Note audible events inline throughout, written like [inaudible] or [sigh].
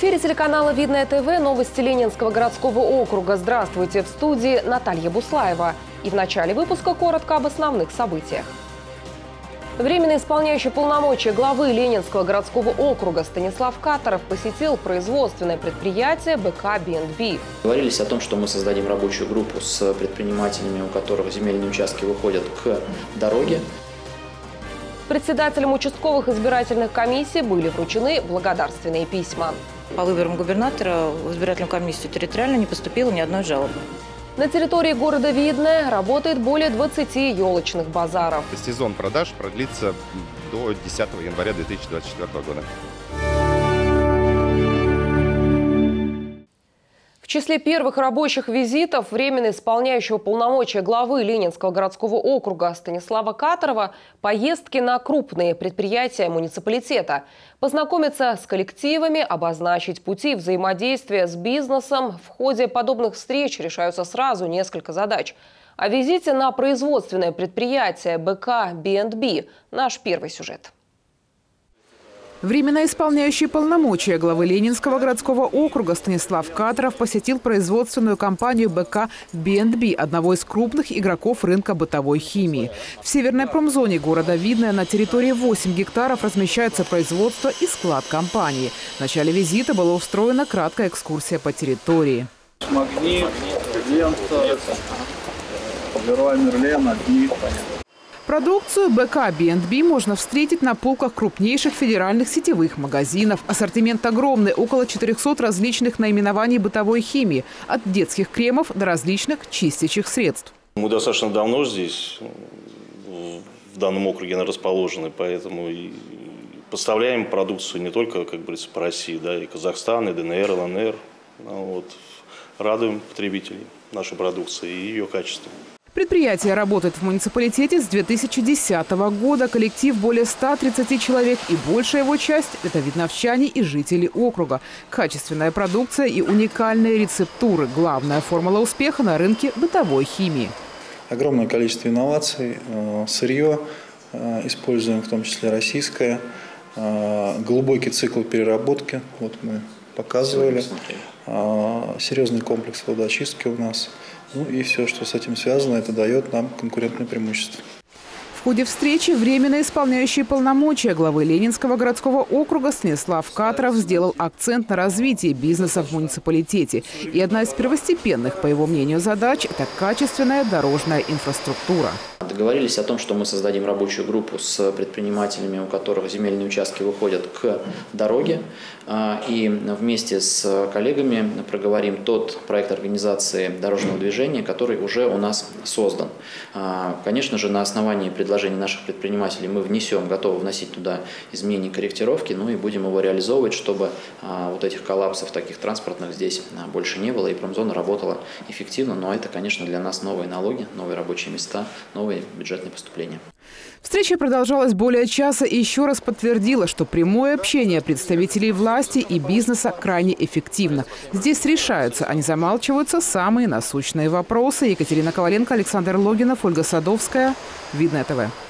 эфире телеканала «Видное ТВ» новости Ленинского городского округа. Здравствуйте! В студии Наталья Буслаева. И в начале выпуска коротко об основных событиях. Временно исполняющий полномочия главы Ленинского городского округа Станислав Катаров посетил производственное предприятие БК БНБ. Говорились о том, что мы создадим рабочую группу с предпринимателями, у которых земельные участки выходят к дороге. Председателям участковых избирательных комиссий были вручены благодарственные письма. По выборам губернатора в избирательную комиссию территориально не поступило ни одной жалобы. На территории города Видное работает более 20 елочных базаров. Сезон продаж продлится до 10 января 2024 года. Числе первых рабочих визитов временно исполняющего полномочия главы Ленинского городского округа Станислава Катарова поездки на крупные предприятия муниципалитета. Познакомиться с коллективами, обозначить пути взаимодействия с бизнесом. В ходе подобных встреч решаются сразу несколько задач. О визите на производственное предприятие БК B&B наш первый сюжет. Временно исполняющий полномочия главы Ленинского городского округа Станислав Катров посетил производственную компанию БК «B&B», одного из крупных игроков рынка бытовой химии. В северной промзоне города Видное на территории 8 гектаров размещается производство и склад компании. В начале визита была устроена краткая экскурсия по территории. Магнит, лента, Леруа Мерлен, одни. Продукцию БК B&B можно встретить на полках крупнейших федеральных сетевых магазинов. Ассортимент огромный, около 400 различных наименований бытовой химии, от детских кремов до различных чистящих средств. Мы достаточно давно здесь, в данном округе расположены, поэтому и поставляем продукцию не только, как говорится, по России, да, и Казахстан, и ДНР, ЛНР. Ну вот. Радуем потребителей нашей продукции и ее качеством. Предприятие работает в муниципалитете с 2010 года. Коллектив более 130 человек и большая его часть – это видновчане и жители округа. Качественная продукция и уникальные рецептуры – главная формула успеха на рынке бытовой химии. Огромное количество инноваций, э, сырье э, используем, в том числе российское, э, глубокий цикл переработки, вот мы показывали, серьезный комплекс водоочистки у нас – ну и все, что с этим связано, это дает нам конкурентное преимущество. В ходе встречи временно исполняющий полномочия главы Ленинского городского округа Станислав Катров сделал акцент на развитии бизнеса в муниципалитете. И одна из первостепенных, по его мнению, задач – это качественная дорожная инфраструктура. Договорились о том, что мы создадим рабочую группу с предпринимателями, у которых земельные участки выходят к дороге. А, и вместе с коллегами проговорим тот проект организации дорожного движения, который уже у нас создан. А, конечно же, на основании предложений наших предпринимателей мы внесем, готовы вносить туда изменения, корректировки, ну и будем его реализовывать, чтобы а, вот этих коллапсов таких транспортных здесь больше не было, и промзона работала эффективно. Но это, конечно, для нас новые налоги, новые рабочие места, новые бюджетные поступления. Встреча продолжалась более часа и еще раз подтвердила, что прямое общение представителей власти и бизнеса крайне эффективно. Здесь решаются, а не замалчиваются самые насущные вопросы. Екатерина Коваленко, Александр Логинов, Ольга Садовская. Видное ТВ.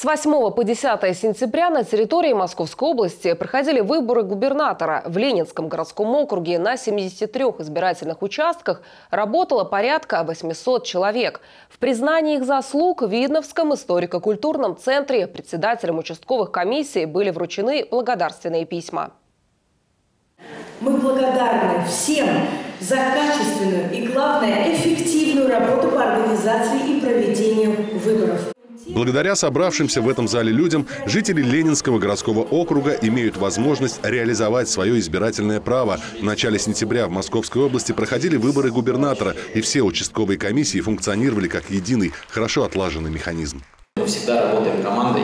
С 8 по 10 сентября на территории Московской области проходили выборы губернатора. В Ленинском городском округе на 73 избирательных участках работало порядка 800 человек. В признании их заслуг в Видновском историко-культурном центре председателям участковых комиссий были вручены благодарственные письма. Мы благодарны всем за качественную и, главное, эффективную работу по организации и проведению выборов. Благодаря собравшимся в этом зале людям, жители Ленинского городского округа имеют возможность реализовать свое избирательное право. В начале сентября в Московской области проходили выборы губернатора, и все участковые комиссии функционировали как единый, хорошо отлаженный механизм. Мы всегда работаем командой.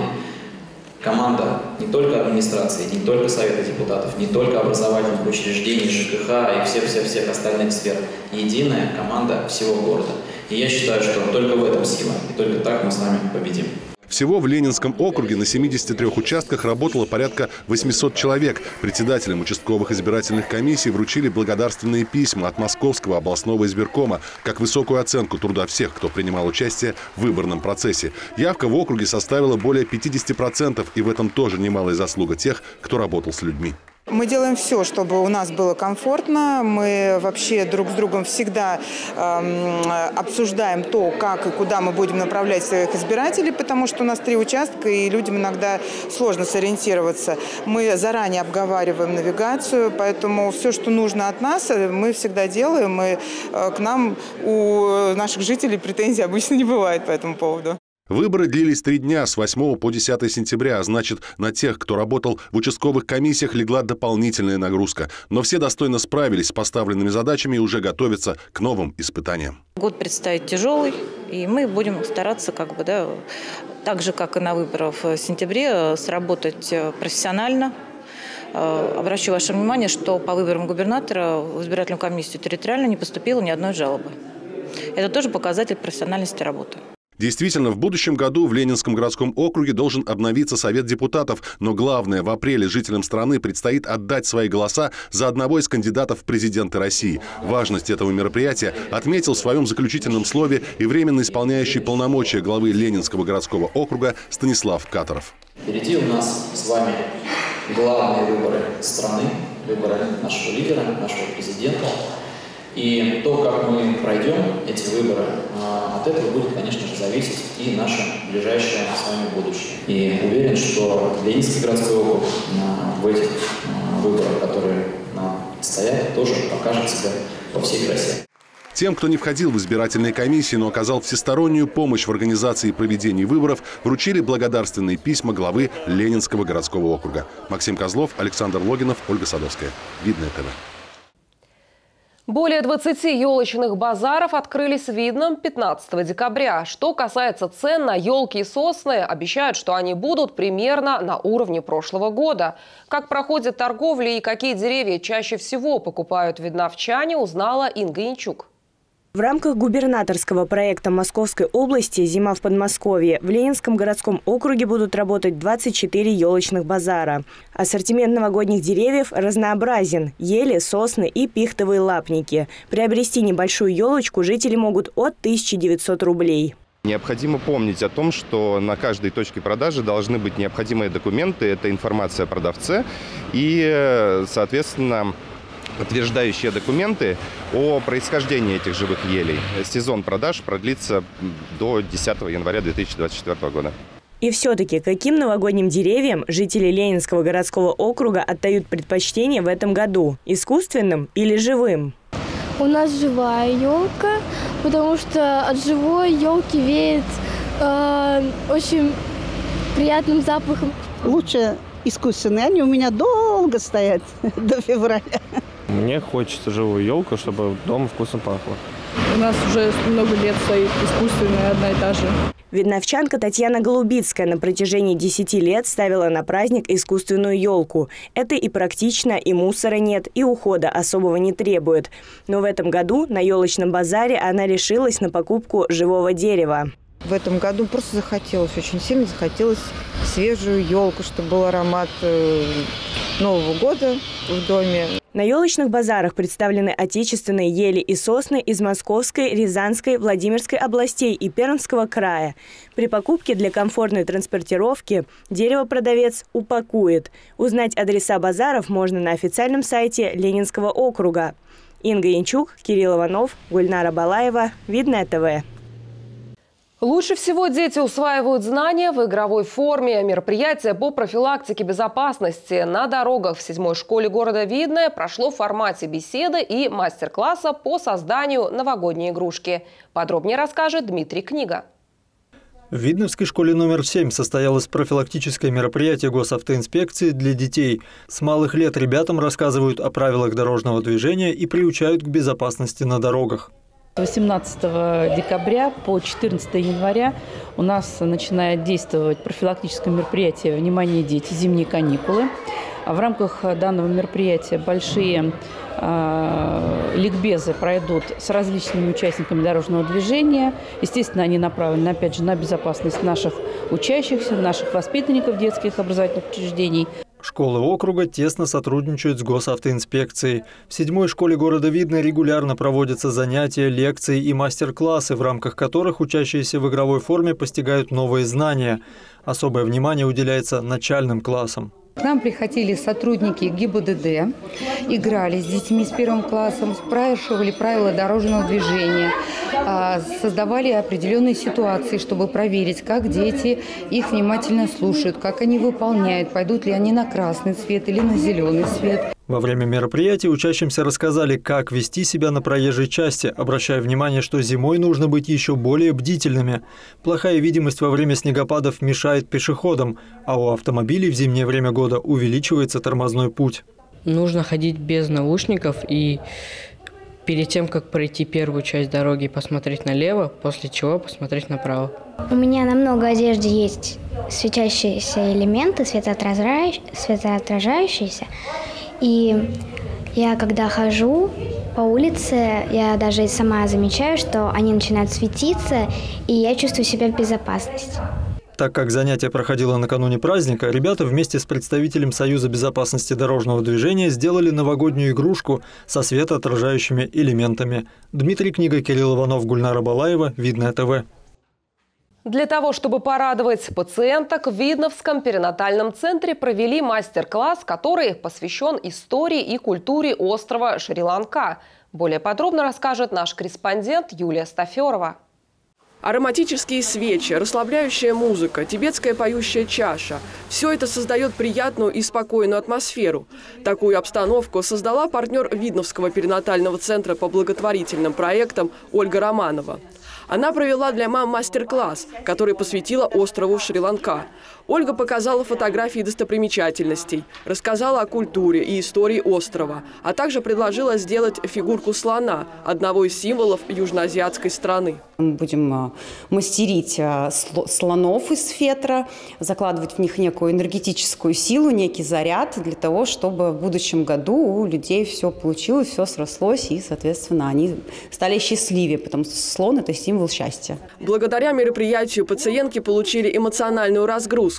Команда не только администрации, не только Совета депутатов, не только образовательных учреждений, ЖКХ и всех-всех-всех остальных сфер. Единая команда всего города. И я считаю, что только в этом сила. И только так мы с вами победим. Всего в Ленинском округе на 73 участках работало порядка 800 человек. Председателям участковых избирательных комиссий вручили благодарственные письма от Московского областного избиркома как высокую оценку труда всех, кто принимал участие в выборном процессе. Явка в округе составила более 50%, и в этом тоже немалая заслуга тех, кто работал с людьми. Мы делаем все, чтобы у нас было комфортно. Мы вообще друг с другом всегда э, обсуждаем то, как и куда мы будем направлять своих избирателей, потому что у нас три участка, и людям иногда сложно сориентироваться. Мы заранее обговариваем навигацию, поэтому все, что нужно от нас, мы всегда делаем. И э, к нам у наших жителей претензий обычно не бывает по этому поводу. Выборы длились три дня с 8 по 10 сентября, а значит, на тех, кто работал в участковых комиссиях, легла дополнительная нагрузка. Но все достойно справились с поставленными задачами и уже готовятся к новым испытаниям. Год предстоит тяжелый, и мы будем стараться, как бы, да, так же, как и на выборах в сентябре, сработать профессионально, э, Обращу ваше внимание, что по выборам губернатора в избирательную комиссию территориально не поступило ни одной жалобы. Это тоже показатель профессиональности работы. Действительно, в будущем году в Ленинском городском округе должен обновиться Совет депутатов, но главное, в апреле жителям страны предстоит отдать свои голоса за одного из кандидатов в президенты России. Важность этого мероприятия отметил в своем заключительном слове и временно исполняющий полномочия главы Ленинского городского округа Станислав Катаров. Впереди у нас с вами главные выборы страны, выборы нашего лидера, нашего президента. И то, как мы пройдем эти выборы, а, от этого будет, конечно же, зависеть и наше ближайшее с вами будущее. И уверен, что Ленинский городской округ а, в этих а, выборах, которые стоят, тоже покажет себя во всей красе. Тем, кто не входил в избирательные комиссии, но оказал всестороннюю помощь в организации и проведении выборов, вручили благодарственные письма главы Ленинского городского округа. Максим Козлов, Александр Логинов, Ольга Садовская. Видное ТВ. Более 20 елочных базаров открылись в Видном 15 декабря. Что касается цен на елки и сосны, обещают, что они будут примерно на уровне прошлого года. Как проходит торговля и какие деревья чаще всего покупают видновчане, узнала Инга Янчук. В рамках губернаторского проекта Московской области «Зима в Подмосковье» в Ленинском городском округе будут работать 24 елочных базара. Ассортимент новогодних деревьев разнообразен – ели, сосны и пихтовые лапники. Приобрести небольшую елочку жители могут от 1900 рублей. Необходимо помнить о том, что на каждой точке продажи должны быть необходимые документы, это информация о продавце и, соответственно, подтверждающие документы о происхождении этих живых елей. Сезон продаж продлится до 10 января 2024 года. И все-таки, каким новогодним деревьям жители Ленинского городского округа отдают предпочтение в этом году? Искусственным или живым? У нас живая елка, потому что от живой елки веет э, очень приятным запахом. Лучше искусственные, они у меня долго стоят [laughs] до февраля. Мне хочется живую елку, чтобы дома вкусно пахло. У нас уже много лет стоит искусственная одна и та же. Видновчанка Татьяна Голубицкая на протяжении 10 лет ставила на праздник искусственную елку. Это и практично, и мусора нет, и ухода особого не требует. Но в этом году на елочном базаре она решилась на покупку живого дерева. В этом году просто захотелось, очень сильно захотелось свежую елку, чтобы был аромат э, Нового года в доме. На елочных базарах представлены отечественные ели и сосны из Московской, Рязанской, Владимирской областей и Пермского края. При покупке для комфортной транспортировки дерево продавец упакует. Узнать адреса базаров можно на официальном сайте Ленинского округа. Инга Янчук, Кирилл Иванов, Гульнара Балаева. Видное ТВ. Лучше всего дети усваивают знания в игровой форме. Мероприятие по профилактике безопасности на дорогах в седьмой школе города Видное прошло в формате беседы и мастер-класса по созданию новогодней игрушки. Подробнее расскажет Дмитрий Книга. В Видновской школе номер 7 состоялось профилактическое мероприятие госавтоинспекции для детей. С малых лет ребятам рассказывают о правилах дорожного движения и приучают к безопасности на дорогах. 18 декабря по 14 января у нас начинает действовать профилактическое мероприятие «Внимание, дети! Зимние каникулы». В рамках данного мероприятия большие э, ликбезы пройдут с различными участниками дорожного движения. Естественно, они направлены, опять же, на безопасность наших учащихся, наших воспитанников детских образовательных учреждений. Школы округа тесно сотрудничают с госавтоинспекцией. В седьмой школе города Видно регулярно проводятся занятия, лекции и мастер-классы, в рамках которых учащиеся в игровой форме постигают новые знания. Особое внимание уделяется начальным классам. К нам приходили сотрудники ГИБДД, играли с детьми с первым классом, спрашивали правила дорожного движения, создавали определенные ситуации, чтобы проверить, как дети их внимательно слушают, как они выполняют, пойдут ли они на красный цвет или на зеленый свет. Во время мероприятия учащимся рассказали, как вести себя на проезжей части, обращая внимание, что зимой нужно быть еще более бдительными. Плохая видимость во время снегопадов мешает пешеходам, а у автомобилей в зимнее время года увеличивается тормозной путь. Нужно ходить без наушников и перед тем, как пройти первую часть дороги, посмотреть налево, после чего посмотреть направо. У меня на много одежды есть светящиеся элементы, светоотражающиеся. И я когда хожу по улице, я даже сама замечаю, что они начинают светиться, и я чувствую себя в безопасности. Так как занятие проходило накануне праздника, ребята вместе с представителем Союза безопасности дорожного движения сделали новогоднюю игрушку со светоотражающими элементами. Дмитрий Книга, Кирилл Иванов, Гульнара Балаева, Видное ТВ. Для того, чтобы порадовать пациенток, в Видновском перинатальном центре провели мастер-класс, который посвящен истории и культуре острова Шри-Ланка. Более подробно расскажет наш корреспондент Юлия Стаферова. Ароматические свечи, расслабляющая музыка, тибетская поющая чаша – все это создает приятную и спокойную атмосферу. Такую обстановку создала партнер Видновского перинатального центра по благотворительным проектам Ольга Романова. Она провела для мам мастер-класс, который посвятила острову Шри-Ланка. Ольга показала фотографии достопримечательностей, рассказала о культуре и истории острова, а также предложила сделать фигурку слона, одного из символов южноазиатской страны. Мы будем а, мастерить а, слонов из фетра, закладывать в них некую энергетическую силу, некий заряд для того, чтобы в будущем году у людей все получилось, все срослось, и, соответственно, они стали счастливее, потому что слон – это символ счастья. Благодаря мероприятию пациентки получили эмоциональную разгрузку.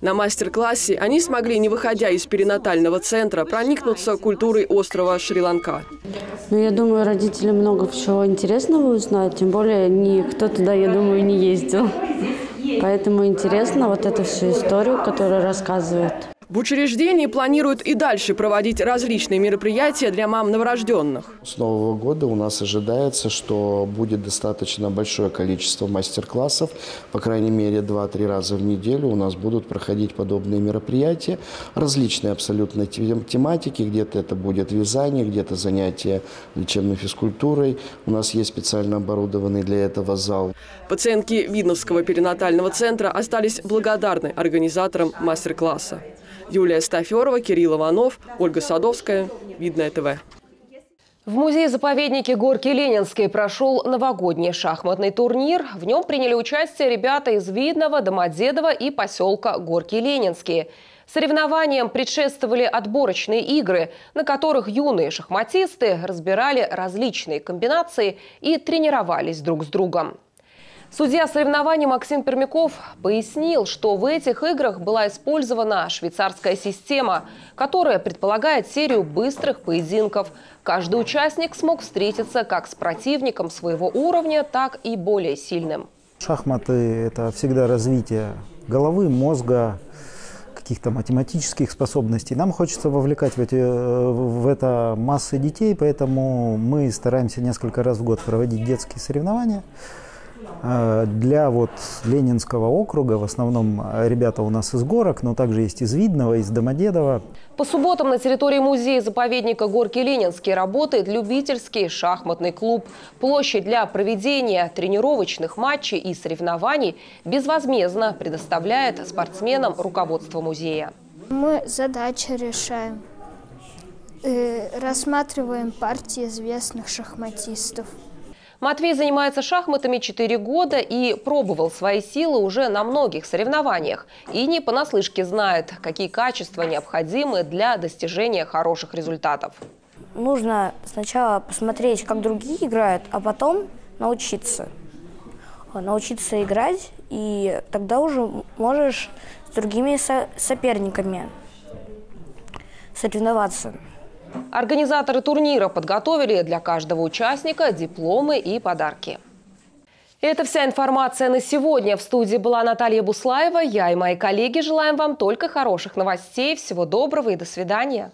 На мастер-классе они смогли, не выходя из перинатального центра, проникнуться культурой острова Шри-Ланка. Ну, я думаю, родители много всего интересного узнают, тем более никто туда, я думаю, не ездил. Поэтому интересно вот эту всю историю, которую рассказывают. В учреждении планируют и дальше проводить различные мероприятия для мам новорожденных. С Нового года у нас ожидается, что будет достаточно большое количество мастер-классов. По крайней мере, 2-3 раза в неделю у нас будут проходить подобные мероприятия. Различные абсолютно тематики. Где-то это будет вязание, где-то занятия лечебной физкультурой. У нас есть специально оборудованный для этого зал. Пациентки Видновского перинатального центра остались благодарны организаторам мастер-класса. Юлия Стаферова, Кирилл Иванов, Ольга Садовская. Видное ТВ. В музее-заповеднике Горки Ленинский прошел новогодний шахматный турнир. В нем приняли участие ребята из Видного, Домодедова и поселка Горки Ленинские. Соревнованиям предшествовали отборочные игры, на которых юные шахматисты разбирали различные комбинации и тренировались друг с другом. Судья соревнований Максим Пермяков пояснил, что в этих играх была использована швейцарская система, которая предполагает серию быстрых поединков. Каждый участник смог встретиться как с противником своего уровня, так и более сильным. Шахматы – это всегда развитие головы, мозга, каких-то математических способностей. Нам хочется вовлекать в, эти, в это массы детей, поэтому мы стараемся несколько раз в год проводить детские соревнования. Э, для вот Ленинского округа, в основном э, ребята у нас из Горок, но также есть из Видного, из Домодедова. По субботам на территории музея-заповедника Горки Ленинский работает любительский шахматный клуб. Площадь для проведения тренировочных матчей и соревнований безвозмездно предоставляет спортсменам руководство музея. Мы задачи решаем, э, рассматриваем партии известных шахматистов. Матвей занимается шахматами 4 года и пробовал свои силы уже на многих соревнованиях. И не понаслышке знает, какие качества необходимы для достижения хороших результатов. Нужно сначала посмотреть, как другие играют, а потом научиться. Научиться играть, и тогда уже можешь с другими со соперниками соревноваться. Организаторы турнира подготовили для каждого участника дипломы и подарки. Это вся информация на сегодня. В студии была Наталья Буслаева. Я и мои коллеги желаем вам только хороших новостей. Всего доброго и до свидания.